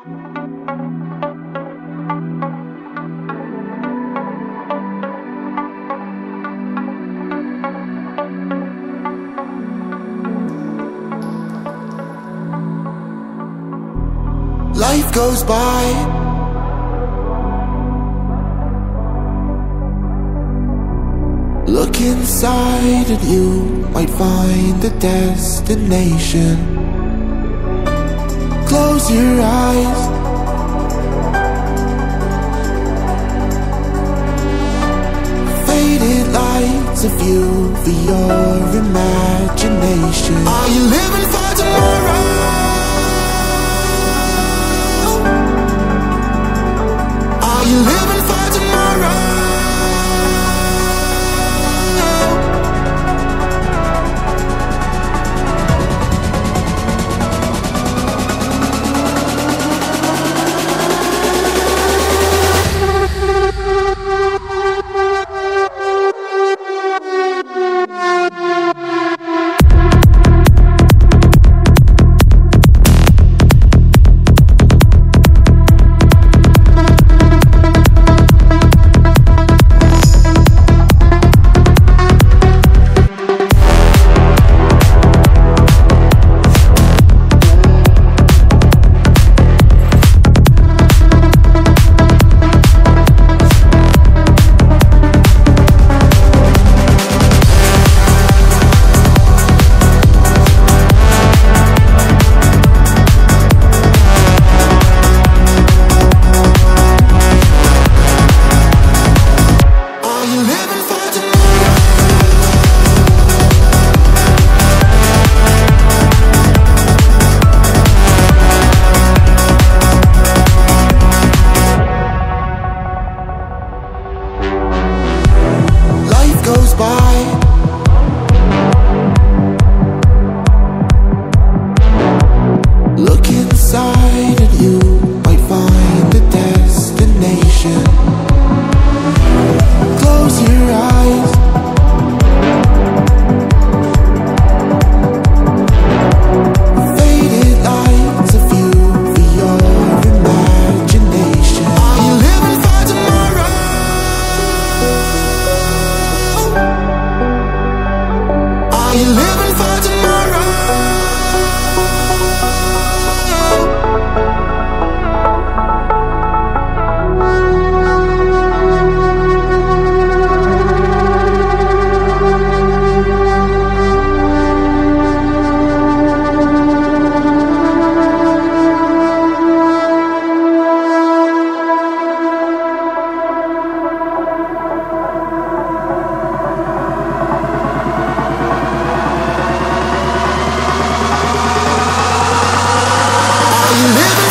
Life goes by. Look inside and you might find the destination. Close your eyes. Faded lights of you for your imagination. Are you living for Are you living for tomorrow? living